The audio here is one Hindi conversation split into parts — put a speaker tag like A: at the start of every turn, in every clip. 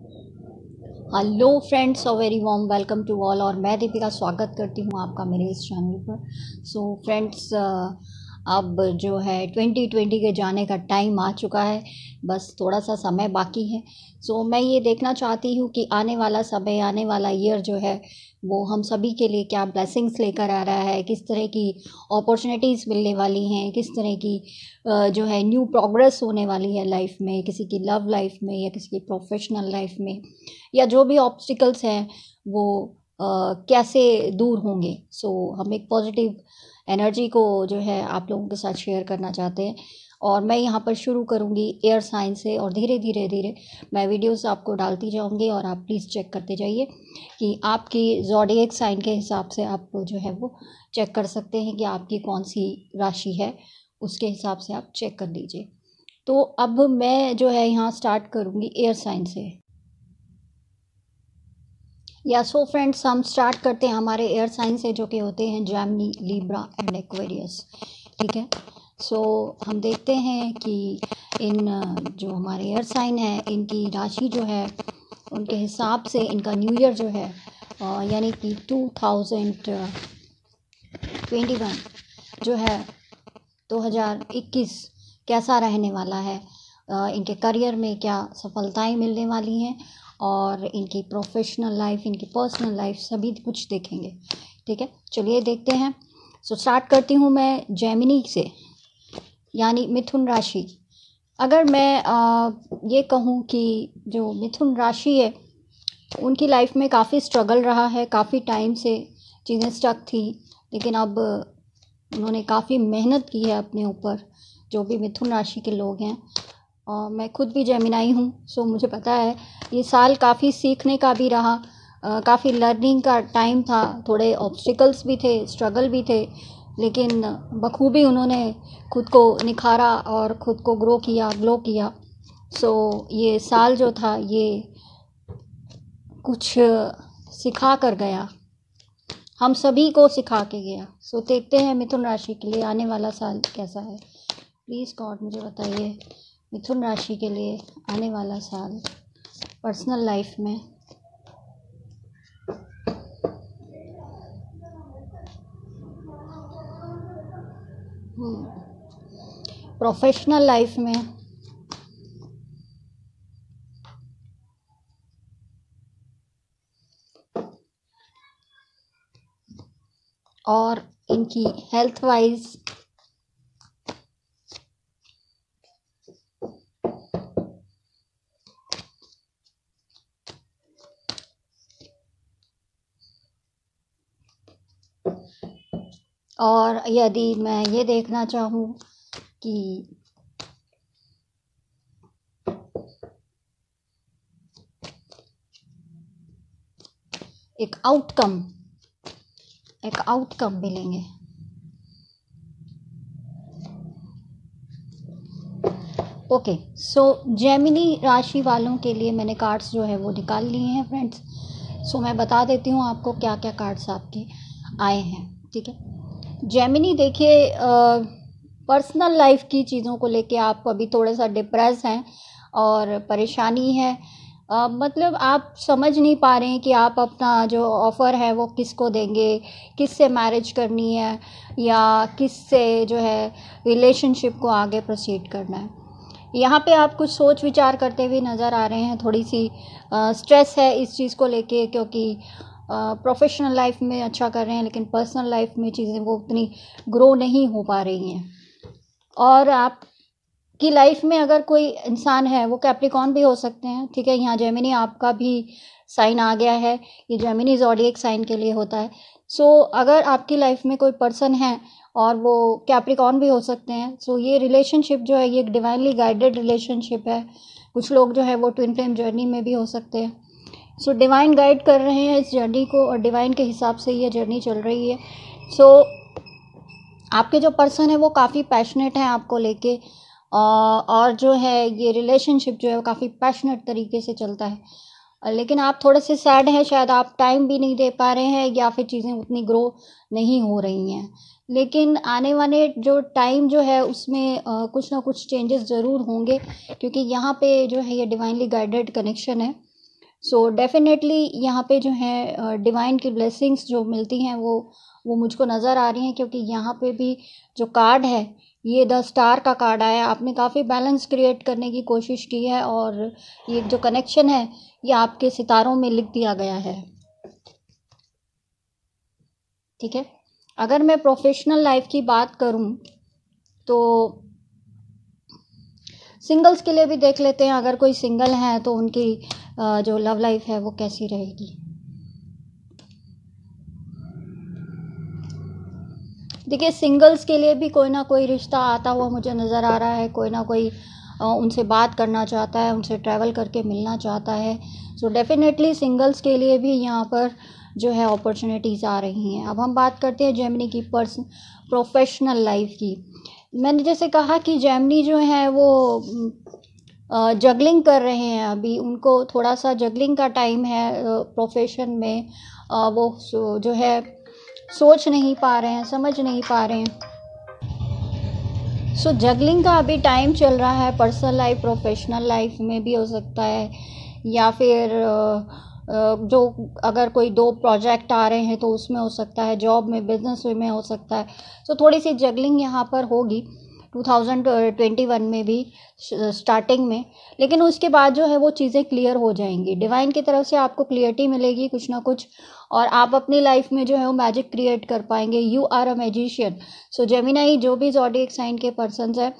A: हेलो फ्रेंड्स और very warm welcome to all और मैं दीपिका स्वागत करती हूँ आपका मेरे इस चैनल पर। सो so, फ्रेंड्स अब जो है 2020 के जाने का टाइम आ चुका है। बस थोड़ा सा समय बाकी है। सो so, मैं ये देखना चाहती हूँ कि आने वाला समय आने वाला ईयर जो है वो हम सभी के लिए क्या ब्लेसिंग्स लेकर आ रहा है, किस तरह की अपॉर्चुनिटीज़ मिलने वाली हैं, किस तरह की जो है न्यू प्रोग्रेस होने वाली है लाइफ में, किसी की लव लाइफ में या किसी की प्रोफेशनल लाइफ में, या जो भी ऑब्स्टिकल्स हैं, वो कैसे दूर होंगे? सो so, हम एक पॉजिटिव एनर्जी को जो है आप लोगों के साथ शेयर करना चाहते हैं। और मैं यहाँ पर शुरू करूँगी एयर साइंस से और धीरे धीरे धीरे मैं वीडियोस आपको डालती जाऊँगी और आप प्लीज़ चेक करते जाइए कि आपकी जोडियक साइन के हिसाब से आप जो है वो चेक कर सकते हैं कि आपकी कौन सी राशि है। उसके हिसाब से आप चेक कर लीजिए। तो अब मैं जो है यहाँ स्टार्ट करूँगी एयर साइन से। या सो फ्रेंड्स हम स्टार्ट करते हैं हमारे एयर साइन से जो कि होते हैं जैमनी लीब्रा एंड एक्वेरियस ठीक है? सो so, हम देखते हैं कि इन जो हमारे एयर साइन है इनकी राशि जो है उनके हिसाब से इनका न्यू ईयर जो है यानी कि टू थाउज़ेंड ट्वेंटी वन जो है दो हज़ार इक्कीस कैसा रहने वाला है? इनके करियर में क्या सफलताएँ मिलने वाली हैं? और इनकी प्रोफेशनल लाइफ इनकी पर्सनल लाइफ सभी कुछ देखेंगे। ठीक है? चलिए देखते हैं। सो so, स्टार्ट करती हूँ मैं जैमिनी से यानी मिथुन राशि। अगर मैं ये कहूँ कि जो मिथुन राशि है उनकी लाइफ में काफ़ी स्ट्रगल रहा है काफ़ी टाइम से चीज़ें स्टक थी लेकिन अब उन्होंने काफ़ी मेहनत की है अपने ऊपर जो भी मिथुन राशि के लोग हैं। और मैं खुद भी जेमिनाई हूँ सो मुझे पता है ये साल काफ़ी सीखने का भी रहा काफ़ी लर्निंग का टाइम था, थोड़े ऑब्स्टिकल्स भी थे स्ट्रगल भी थे, लेकिन बखूबी उन्होंने खुद को निखारा और ख़ुद को ग्रो किया ग्लो किया। सो ये साल जो था, ये कुछ सिखा कर गया। हम सभी को सिखा के गया। सो देखते हैं मिथुन राशि के लिए आने वाला साल कैसा है। प्लीज़ गॉड मुझे बताइए। मिथुन राशि के लिए आने वाला साल पर्सनल लाइफ में। प्रोफेशनल लाइफ में और इनकी हेल्थ वाइज और यदि मैं ये देखना चाहूँ कि एक आउटकम एक आउटकम मिलेंगे। ओके सो जेमिनी राशि वालों के लिए मैंने कार्ड्स जो है वो निकाल लिए हैं फ्रेंड्स सो so, मैं बता देती हूँ आपको क्या क्या कार्ड्स आपके आए हैं ठीक है? जेमिनी देखिए पर्सनल लाइफ की चीज़ों को लेके आप अभी थोड़ा सा डिप्रेस हैं और परेशानी है। आ, मतलब आप समझ नहीं पा रहे हैं कि आप अपना जो ऑफ़र है वो किसको देंगे किस से मैरिज करनी है या किस से जो है रिलेशनशिप को आगे प्रोसीड करना है। यहाँ पे आप कुछ सोच विचार करते हुए नज़र आ रहे हैं थोड़ी सी आ, स्ट्रेस है इस चीज़ को लेके क्योंकि प्रोफेशनल लाइफ में अच्छा कर रहे हैं लेकिन पर्सनल लाइफ में चीज़ें वो उतनी ग्रो नहीं हो पा रही हैं। और आप की लाइफ में अगर कोई इंसान है वो कैप्रिकॉन भी हो सकते हैं ठीक है? यहाँ जेमिनी आपका भी साइन आ गया है ये जेमिनी जोडियक साइन के लिए होता है। सो so, अगर आपकी लाइफ में कोई पर्सन है और वो कैप्रिकॉन भी हो सकते हैं सो so, ये रिलेशनशिप जो है ये एक डिवाइनली गाइडेड रिलेशनशिप है। कुछ लोग जो है वो ट्विन फ्लेम जर्नी में भी हो सकते हैं। सो डिवाइन गाइड कर रहे हैं इस जर्नी को और डिवाइन के हिसाब से ये जर्नी चल रही है सो so, आपके जो पर्सन है वो काफ़ी पैशनेट हैं आपको लेके और जो है ये रिलेशनशिप जो है वो काफ़ी पैशनेट तरीके से चलता है लेकिन आप थोड़े से सैड हैं शायद आप टाइम भी नहीं दे पा रहे हैं या फिर चीज़ें उतनी ग्रो नहीं हो रही हैं लेकिन आने वाले जो टाइम जो है उसमें कुछ ना कुछ चेंजेस ज़रूर होंगे क्योंकि यहाँ पे जो है ये डिवाइनली गाइडेड कनेक्शन है सो डेफिनेटली यहाँ पे जो है डिवाइन की ब्लेसिंग्स जो मिलती हैं, वो वो मुझको नज़र आ रही हैं क्योंकि यहाँ पे भी जो कार्ड है, ये द स्टार का कार्ड आया। आपने काफ़ी बैलेंस क्रिएट करने की कोशिश की है और ये जो कनेक्शन है, ये आपके सितारों में लिख दिया गया है। ठीक है? अगर मैं प्रोफेशनल लाइफ की बात करूँ तो सिंगल्स के लिए भी देख लेते हैं, अगर कोई सिंगल है तो उनकी जो लव लाइफ है वो कैसी रहेगी। देखिए, सिंगल्स के लिए भी कोई ना कोई रिश्ता आता हुआ मुझे नज़र आ रहा है, कोई ना कोई उनसे बात करना चाहता है, उनसे ट्रैवल करके मिलना चाहता है। सो डेफिनेटली सिंगल्स के लिए भी यहाँ पर जो है अपॉर्चुनिटीज़ आ रही हैं। अब हम बात करते हैं जेमनी की पर्सन प्रोफेशनल लाइफ की। मैंने जैसे कहा कि जैमनी जो है वो जगलिंग कर रहे हैं अभी। उनको थोड़ा सा जगलिंग का टाइम है प्रोफेशन में। वो जो है सोच नहीं पा रहे हैं समझ नहीं पा रहे हैं। सो so, जगलिंग का अभी टाइम चल रहा है पर्सनल लाइफ प्रोफेशनल लाइफ में भी हो सकता है। या फिर जो अगर कोई दो प्रोजेक्ट आ रहे हैं तो उसमें हो सकता है जॉब में बिज़नेस में हो सकता है। सो so, थोड़ी सी जगलिंग यहाँ पर होगी 2021 में भी स्टार्टिंग में। लेकिन उसके बाद जो है वो चीज़ें क्लियर हो जाएँगी। डिवाइन की तरफ़ से आपको क्लियरिटी मिलेगी कुछ ना कुछ और आप अपनी लाइफ में जो है वो मैजिक क्रिएट कर पाएँगे। You are a magician so Gemini जो भी जॉडिक साइन के पर्सनस है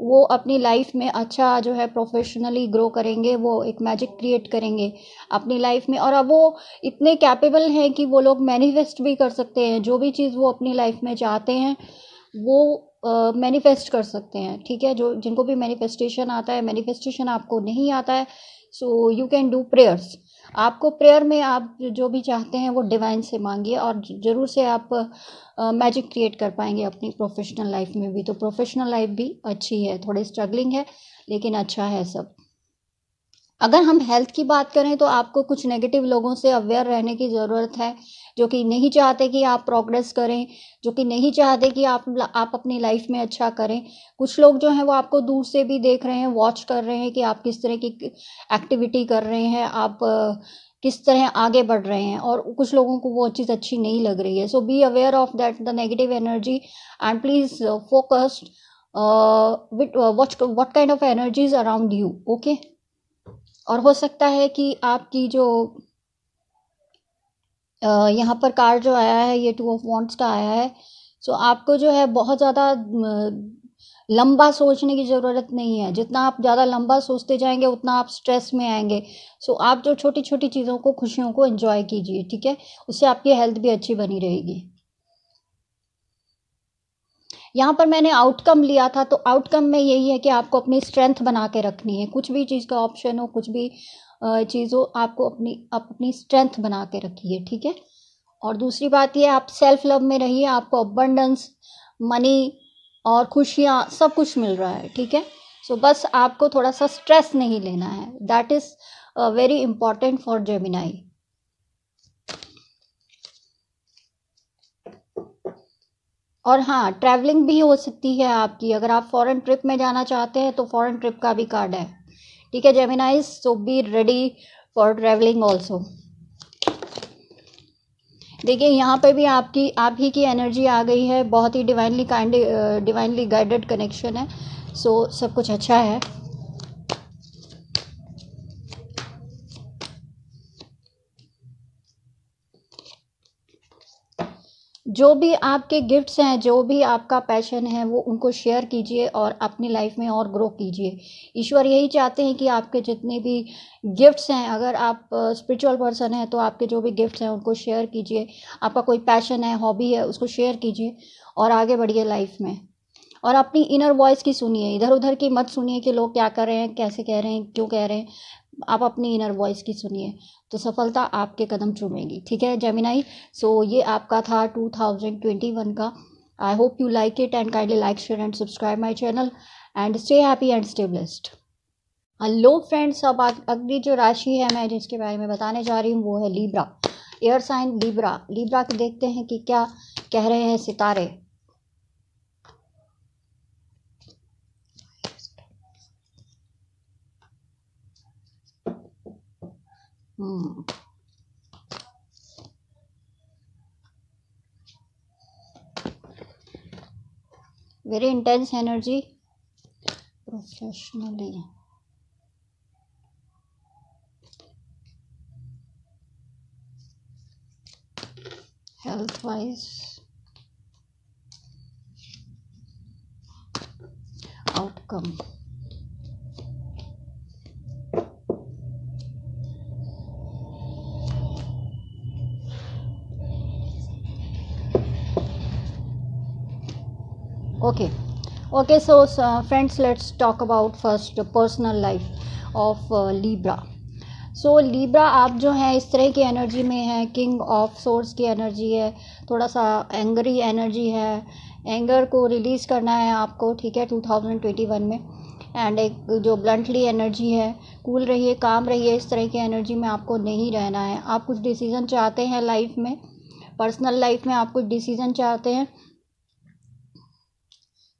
A: वो अपनी लाइफ में अच्छा जो है प्रोफेशनली ग्रो करेंगे वो एक मैजिक क्रिएट करेंगे अपनी लाइफ में। और अब वो इतने कैपेबल हैं कि वो लोग मैनिफेस्ट भी कर सकते हैं जो भी चीज़ वो अपनी लाइफ में चाहते हैं वो मैनिफेस्ट uh, कर सकते हैं ठीक है? जो जिनको भी मैनिफेस्टेशन आता है मैनिफेस्टेशन आपको नहीं आता है so you can do prayers आपको प्रेयर में आप जो भी चाहते हैं वो डिवाइन से मांगिए और ज़रूर से आप मैजिक क्रिएट कर पाएँगे अपनी प्रोफेशनल लाइफ में भी। तो प्रोफेशनल लाइफ भी अच्छी है, थोड़ी स्ट्रगलिंग है, लेकिन अच्छा है सब। अगर हम हेल्थ की बात करें तो आपको कुछ नेगेटिव लोगों से अवेयर रहने की ज़रूरत है, जो कि नहीं चाहते कि आप प्रोग्रेस करें, जो कि नहीं चाहते कि आप आप अपनी लाइफ में अच्छा करें। कुछ लोग जो हैं वो आपको दूर से भी देख रहे हैं वॉच कर रहे हैं कि आप किस तरह की एक्टिविटी कर रहे हैं, आप किस तरह आगे बढ़ रहे हैं और कुछ लोगों को वो चीज़ अच्छी नहीं लग रही है। So be aware of that the negative energy and please focused with what what kind of energies around you okay और हो सकता है कि आपकी जो यहाँ पर कार्ड जो आया है, ये टू ऑफ़ वॉन्ट्स का आया है सो आपको जो है बहुत ज़्यादा लंबा सोचने की ज़रूरत नहीं है। जितना आप ज़्यादा लंबा सोचते जाएँगे, उतना आप स्ट्रेस में आएँगे। सो आप जो छोटी छोटी चीज़ों को, खुशियों को एंजॉय कीजिए, ठीक है? उससे आपकी हेल्थ भी अच्छी बनी रहेगी। यहाँ पर मैंने आउटकम लिया था तो आउटकम में यही है कि आपको अपनी स्ट्रेंथ बना के रखनी है। कुछ भी चीज़ का ऑप्शन हो कुछ भी चीज़ हो आपको अपनी अपनी स्ट्रेंथ बना के रखिए ठीक है? और दूसरी बात ये आप सेल्फ लव में रहिए आपको अबंडेंस मनी और खुशियाँ सब कुछ मिल रहा है ठीक है? सो so, बस आपको थोड़ा सा स्ट्रेस नहीं लेना है। That is very important for Gemini और हाँ ट्रैवलिंग भी हो सकती है आपकी। अगर आप फॉरेन ट्रिप में जाना चाहते हैं तो फॉरेन ट्रिप का भी कार्ड है। ठीक है Geminis so be ready for travelling also देखिए यहाँ पे भी आपकी आप ही की एनर्जी आ गई है। बहुत ही divinely kind divinely guided connection है। सो so, सब कुछ अच्छा है। जो भी आपके गिफ्ट्स हैं, जो भी आपका पैशन है, वो उनको शेयर कीजिए और अपनी लाइफ में और ग्रो कीजिए। ईश्वर यही चाहते हैं कि आपके जितने भी गिफ्ट्स हैं, अगर आप स्पिरिचुअल पर्सन हैं तो आपके जो भी गिफ्ट्स हैं, उनको शेयर कीजिए। आपका कोई पैशन है हॉबी है, उसको शेयर कीजिए और आगे बढ़िए लाइफ में। और अपनी इनर वॉइस की सुनिए। इधर उधर की मत सुनिए कि लोग क्या कर रहे हैं, कैसे कह रहे हैं, क्यों कह रहे हैं। आप अपनी इनर वॉइस की सुनिए तो सफलता आपके कदम चूमेगी। ठीक है जेमिनाई सो so, ये आपका था 2021 का। I hope you like it and kindly like share and subscribe my channel and stay happy and stay blessed hello friends अब अगली जो राशि है मैं जिसके बारे में बताने जा रही हूँ वो है Libra air sign Libra Libra के देखते हैं कि क्या कह रहे हैं सितारे। Very intense energy professionally health wise outcome. So, uh, friends let's talk about first personal life of uh, libra. So so, Libra आप जो हैं इस तरह की एनर्जी में हैं किंग ऑफ़ सोर्स की एनर्जी है थोड़ा सा एंगरी एनर्जी है एंगर को रिलीज़ करना है आपको ठीक है 2021 में. एंड एक जो ब्लंटली एनर्जी है कूल रहिए काम रहिए इस तरह की एनर्जी में आपको नहीं रहना है. आप कुछ डिसीज़न चाहते हैं लाइफ में पर्सनल लाइफ में आप कुछ डिसीज़न चाहते हैं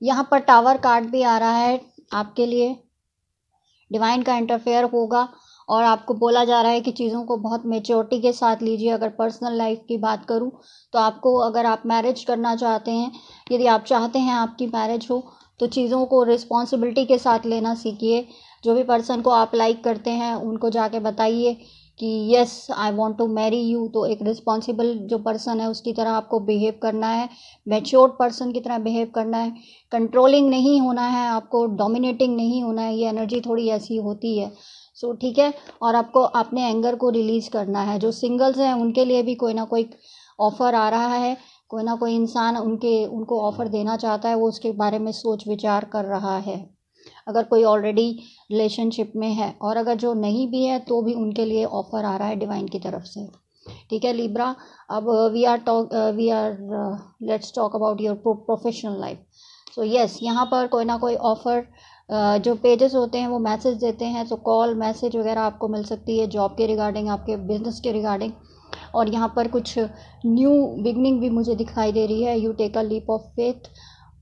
A: यहाँ पर टावर कार्ड भी आ रहा है आपके लिए। डिवाइन का इंटरफेयर होगा और आपको बोला जा रहा है कि चीज़ों को बहुत मेच्योरिटी के साथ लीजिए। अगर पर्सनल लाइफ की बात करूँ तो आपको अगर आप मैरिज करना चाहते हैं, यदि आप चाहते हैं आपकी मैरिज हो तो चीज़ों को रिस्पॉन्सिबिलिटी के साथ लेना सीखिए। जो भी पर्सन को आप लाइक करते हैं, उनको जाके बताइए कि yes I want to marry you तो एक रिस्पॉन्सिबल जो पर्सन है उसकी तरह आपको बिहेव करना है मैच्योर्ड पर्सन की तरह बिहेव करना है. कंट्रोलिंग नहीं होना है आपको डोमिनेटिंग नहीं होना है ये एनर्जी थोड़ी ऐसी होती है. सो so, ठीक है? और आपको अपने एंगर को रिलीज़ करना है. जो सिंगल्स हैं उनके लिए भी कोई ना कोई ऑफ़र आ रहा है. कोई ना कोई इंसान उनके उनको ऑफ़र देना चाहता है वो उसके बारे में सोच विचार कर रहा है. अगर कोई ऑलरेडी रिलेशनशिप में है और अगर जो नहीं भी है तो भी उनके लिए ऑफ़र आ रहा है डिवाइन की तरफ़ से। ठीक है लिब्रा अब we are talk we are let's talk about your professional life so yes यहाँ पर कोई ना कोई ऑफ़र Uh, जो पेजेस होते हैं वो मैसेज देते हैं। तो कॉल मैसेज वगैरह आपको मिल सकती है जॉब के रिगार्डिंग आपके बिज़नेस के रिगार्डिंग और यहाँ पर कुछ न्यू बिगनिंग भी मुझे दिखाई दे रही है। You take a leap of faith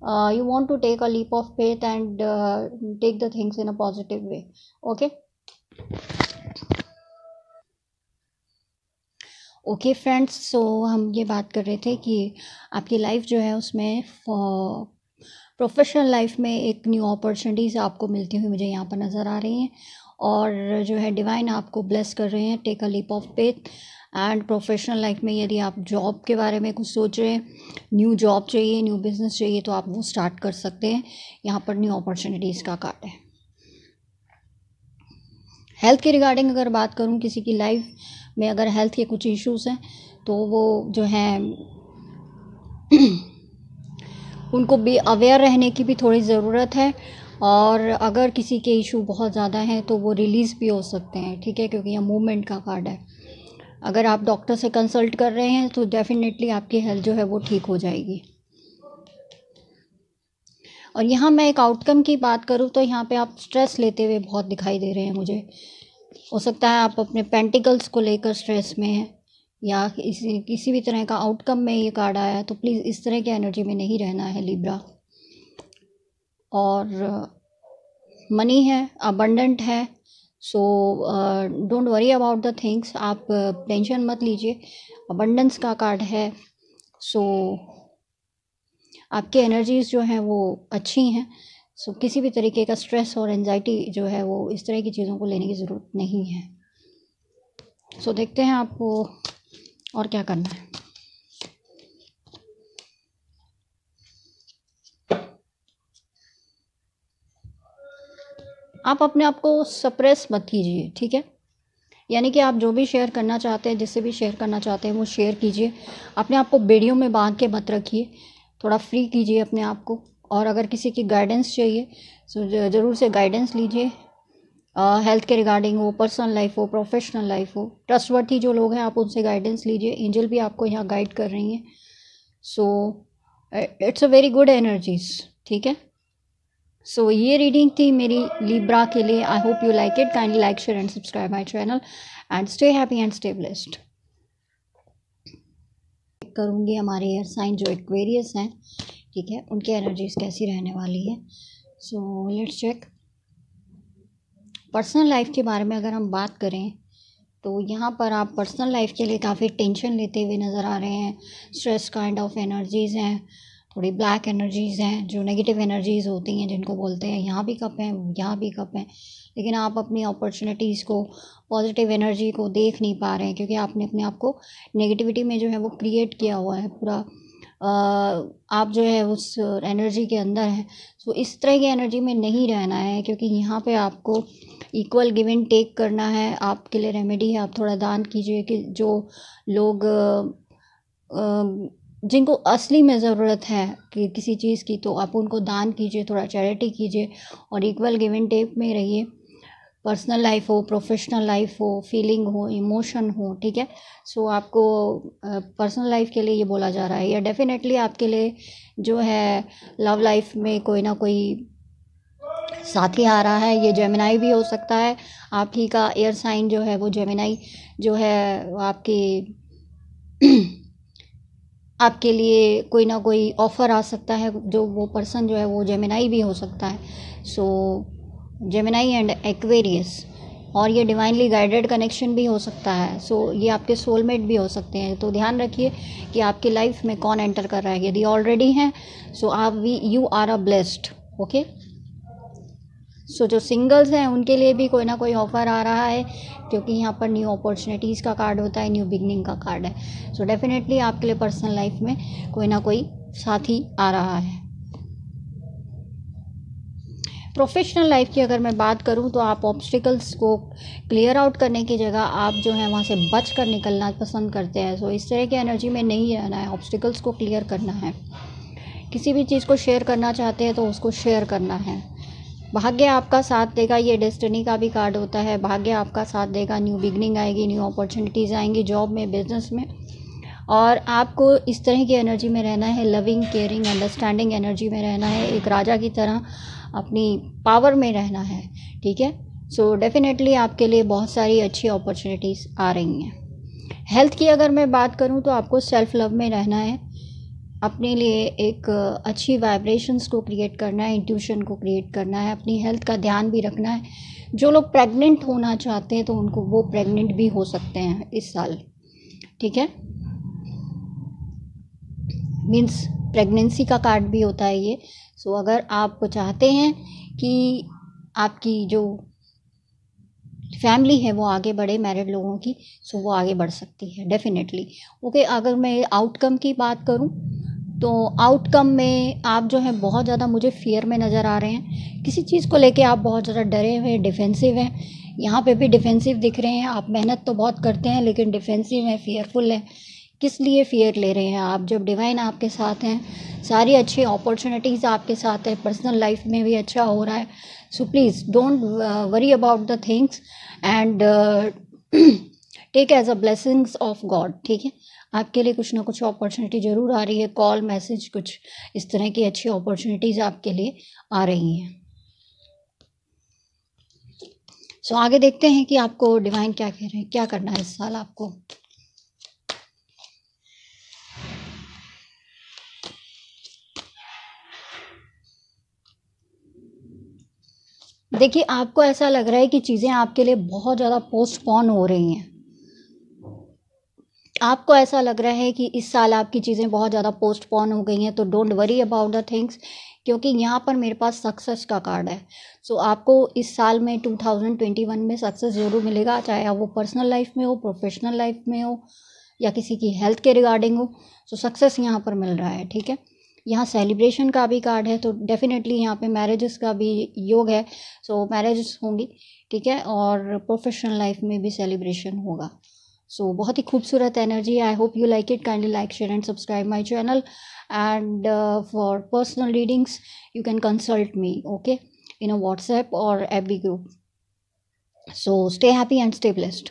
A: you want to take a leap of faith and take the things in a positive way okay okay friends so हम ये बात कर रहे थे कि आपकी लाइफ जो है उसमें प्रोफेशनल लाइफ में एक न्यू अपॉर्चुनिटीज़ आपको मिलती हुई मुझे यहाँ पर नज़र आ रही हैं और जो है डिवाइन आपको ब्लेस कर रहे हैं take a leap of faith and professional life में यदि आप जॉब के बारे में कुछ सोच रहे हैं न्यू जॉब चाहिए न्यू बिज़नेस चाहिए तो आप वो स्टार्ट कर सकते हैं। यहाँ पर न्यू अपॉर्चुनिटीज़ का कार्ड है। हेल्थ के रिगार्डिंग अगर बात करूँ किसी की लाइफ में अगर हेल्थ के कुछ इश्यूज़ हैं तो वो जो हैं, उनको भी अवेयर रहने की भी थोड़ी ज़रूरत है। और अगर किसी के इशू बहुत ज़्यादा हैं तो वो रिलीज़ भी हो सकते हैं, ठीक है? क्योंकि यह मूवमेंट का कार्ड है। अगर आप डॉक्टर से कंसल्ट कर रहे हैं तो डेफिनेटली आपकी हेल्थ जो है वो ठीक हो जाएगी। और यहाँ मैं एक आउटकम की बात करूँ तो यहाँ पे आप स्ट्रेस लेते हुए बहुत दिखाई दे रहे हैं मुझे। हो सकता है आप अपने पेंटिकल्स को लेकर स्ट्रेस में हैं, या किसी किसी भी तरह का आउटकम में ये कार्ड आया है तो प्लीज़ इस तरह की एनर्जी में नहीं रहना है लिब्रा और मनी है अबंडेंट है so don't worry about the things आप टेंशन uh, मत लीजिए। अबंडेंस का कार्ड है। सो so, आपकी एनर्जीज़ जो हैं वो अच्छी हैं। सो so, किसी भी तरीके का स्ट्रेस और एनजाइटी जो है वो इस तरह की चीज़ों को लेने की ज़रूरत नहीं है। सो so, देखते हैं आपको और क्या करना है। आप अपने आप को सप्रेस मत कीजिए, ठीक है? यानी कि आप जो भी शेयर करना चाहते हैं, जिससे भी शेयर करना चाहते हैं, वो शेयर कीजिए। अपने आप को बेड़ियों में बाँध के मत रखिए। थोड़ा फ्री कीजिए अपने आप को। और अगर किसी की गाइडेंस चाहिए तो ज़रूर से गाइडेंस लीजिए। हेल्थ के रिगार्डिंग हो पर्सनल लाइफ हो प्रोफेशनल लाइफ हो ट्रस्टवर्थी जो लोग हैं, आप उनसे गाइडेंस लीजिए। एंजल भी आपको यहाँ गाइड कर रही हैं। So it's a very good energies ठीक है? सो so, ये रीडिंग थी मेरी लिब्रा के लिए. I hope you like it kindly like share and subscribe my channel and stay happy and stay blessed करूँगी हमारे एयर साइन जो एक्वेरियस हैं. ठीक है? उनकी एनर्जीज कैसी रहने वाली है? So let's check personal life के बारे में अगर हम बात करें तो यहाँ पर आप पर्सनल लाइफ के लिए काफ़ी टेंशन लेते हुए नज़र आ रहे हैं. स्ट्रेस काइंड ऑफ़ एनर्जीज़ हैं. थोड़ी ब्लैक एनर्जीज़ हैं, जो नेगेटिव एनर्जीज़ होती हैं, जिनको बोलते हैं, यहाँ भी कप हैं, यहाँ भी कप हैं। लेकिन आप अपनी अपॉर्चुनिटीज़ को पॉजिटिव एनर्जी को देख नहीं पा रहे हैं, क्योंकि आपने अपने आप को नेगेटिविटी में जो है वो क्रिएट किया हुआ है पूरा। आप जो है उस एनर्जी के अंदर हैं। सो इस तरह की एनर्जी में नहीं रहना है, क्योंकि यहाँ पे आपको इक्वल गिव एंड टेक करना है। आपके लिए रेमेडी है। आप थोड़ा दान कीजिए कि जो लोग जिनको असली में ज़रूरत है कि किसी चीज़ की तो आप उनको दान कीजिए थोड़ा चैरिटी कीजिए और इक्वल गिव एंड टेक में रहिए। पर्सनल लाइफ हो प्रोफेशनल लाइफ हो फीलिंग हो इमोशन हो ठीक है? सो so, आपको पर्सनल लाइफ के लिए ये बोला जा रहा है। या डेफिनेटली आपके लिए जो है लव लाइफ में कोई ना कोई साथी आ रहा है ये जेमिनाई भी हो सकता है। आप ही का एयर साइन जो है वो जेमिनाई जो है आपके आपके लिए कोई ना कोई ऑफ़र आ सकता है जो वो पर्सन जो है वो जेमिनाई भी हो सकता है। सो जेमिनाई एंड एक्वेरियस और ये डिवाइनली गाइडेड कनेक्शन भी हो सकता है। सो so, ये आपके सोलमेट भी हो सकते हैं। तो ध्यान रखिए कि आपकी लाइफ में कौन एंटर कर रहा है। यदि ऑलरेडी हैं सो आप we you are a blessed okay so जो सिंगल्स हैं उनके लिए भी कोई ना कोई ऑफ़र आ रहा है क्योंकि यहाँ पर न्यू अपॉर्चुनिटीज़ का कार्ड होता है न्यू बिगनिंग का कार्ड है। सो so, डेफिनेटली आपके लिए पर्सनल लाइफ में कोई ना कोई साथी आ रहा है। प्रोफेशनल लाइफ की अगर मैं बात करूँ तो आप ऑब्स्टिकल्स को क्लियर आउट करने की जगह आप जो है वहाँ से बच कर निकलना पसंद करते हैं। सो so इस तरह की एनर्जी में नहीं रहना है ऑब्स्टिकल्स को क्लियर करना है। किसी भी चीज़ को शेयर करना चाहते हैं तो उसको शेयर करना है। भाग्य आपका साथ देगा, ये डेस्टिनी का भी कार्ड होता है। भाग्य आपका साथ देगा न्यू बिगनिंग आएगी न्यू अपॉर्चुनिटीज़ आएँगी जॉब में बिज़नेस में। और आपको इस तरह की एनर्जी में रहना है लविंग केयरिंग अंडरस्टैंडिंग एनर्जी में रहना है, एक राजा की तरह अपनी पावर में रहना है, ठीक है? सो डेफिनेटली आपके लिए बहुत सारी अच्छी अपॉर्चुनिटीज़ आ रही हैं। हेल्थ की अगर मैं बात करूँ तो आपको सेल्फ़ लव में रहना है। अपने लिए एक अच्छी वाइब्रेशंस को क्रिएट करना है इंट्यूशन को क्रिएट करना है अपनी हेल्थ का ध्यान भी रखना है। जो लोग प्रेग्नेंट होना चाहते हैं तो उनको वो प्रेग्नेंट भी हो सकते हैं इस साल। ठीक है? मीन्स प्रेगनेंसी का कार्ड भी होता है ये। सो so, अगर आप चाहते हैं कि आपकी जो फैमिली है वो आगे बढ़े मैरिड लोगों की सो वो आगे बढ़ सकती है डेफिनेटली ओके okay, अगर मैं आउटकम की बात करूँ तो आउटकम में आप जो है बहुत ज़्यादा मुझे फियर में नज़र आ रहे हैं। किसी चीज़ को लेके आप बहुत ज़्यादा डरे हुए हैं डिफेंसिव हैं। यहाँ पे भी डिफेंसिव दिख रहे हैं। आप मेहनत तो बहुत करते हैं, लेकिन डिफेंसिव हैं फियरफुल हैं। किस लिए फ़ियर ले रहे हैं आप? जब डिवाइन आपके साथ हैं, सारी अच्छी अपॉर्चुनिटीज़ आपके साथ है पर्सनल लाइफ में भी अच्छा हो रहा है। So please don't worry about the things and take as a blessings of God ठीक है? आपके लिए कुछ ना कुछ अपॉर्चुनिटी ज़रूर आ रही है कॉल मैसेज कुछ इस तरह की अच्छी अपॉर्चुनिटीज़ आपके लिए आ रही हैं। सो so, आगे देखते हैं कि आपको डिवाइन क्या कह रहे हैं क्या करना है इस साल आपको। देखिए आपको ऐसा लग रहा है कि चीज़ें आपके लिए बहुत ज़्यादा पोस्टपोन हो रही हैं। आपको ऐसा लग रहा है कि इस साल आपकी चीज़ें बहुत ज़्यादा पोस्टपोन हो गई हैं तो don't worry about the things क्योंकि यहाँ पर मेरे पास सक्सेस का कार्ड है। सो so, आपको इस साल में 2021 में सक्सेस ज़रूर मिलेगा चाहे आप वो पर्सनल लाइफ में हो प्रोफेशनल लाइफ में हो या किसी की हेल्थ के रिगार्डिंग हो। सो सक्सेस यहाँ पर मिल रहा है ठीक है? यहाँ सेलिब्रेशन का भी कार्ड है तो डेफिनेटली यहाँ पे मैरिजेस का भी योग है। सो मैरिजेस होंगी ठीक है? और प्रोफेशनल लाइफ में भी सेलिब्रेशन होगा। सो so, बहुत ही खूबसूरत energy I hope you like it kindly like share and subscribe my channel and for personal readings you can consult me okay in a WhatsApp और F B group so stay happy and stay blessed